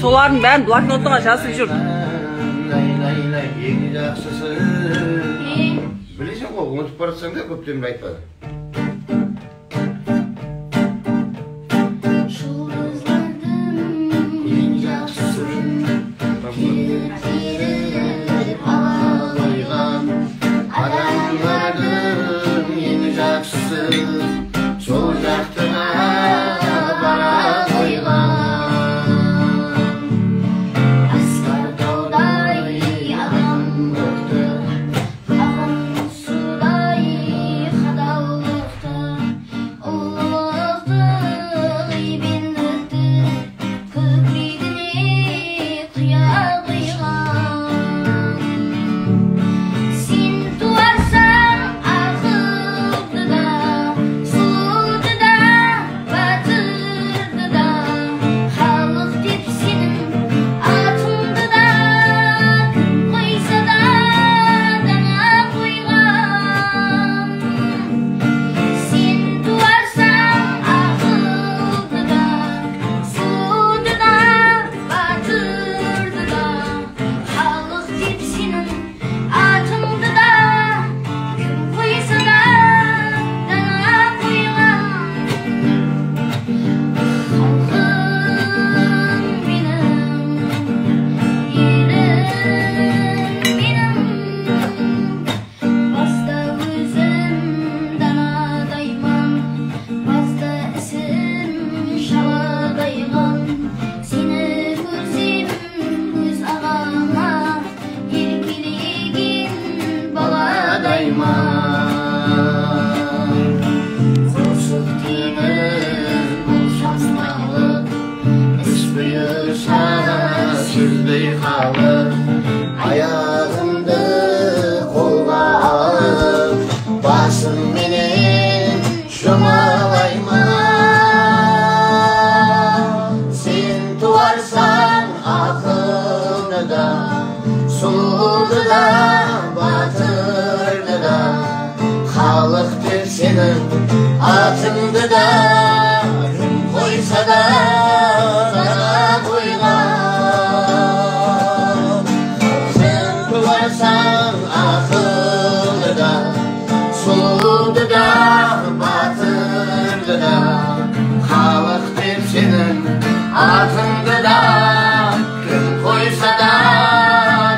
Solarım ben Black Note'dan aşağısı bir jürt. Bilirsin ki unutparasın da köptüğümde ayıp шарасыздай қалып аяғымды қолға алып басымменен шомалаймын сен туарсаң ақыны да сұлуды да батырды да халық деп сенің атыңды да сенің атыңды да кім қойса да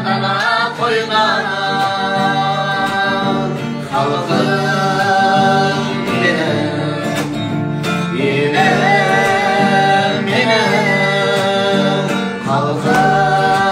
дана қойғаның халқым менің елім менің халқым